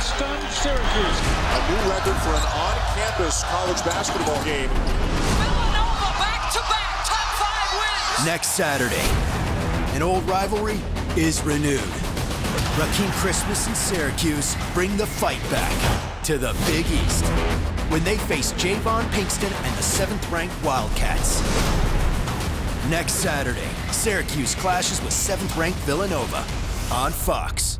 stunned Syracuse. A new record for an on-campus college basketball game. Villanova back-to-back top five wins. Next Saturday, an old rivalry is renewed. Rakeem Christmas and Syracuse bring the fight back to the Big East when they face JayVaughn Pinkston and the seventh-ranked Wildcats. Next Saturday, Syracuse clashes with seventh-ranked Villanova on Fox.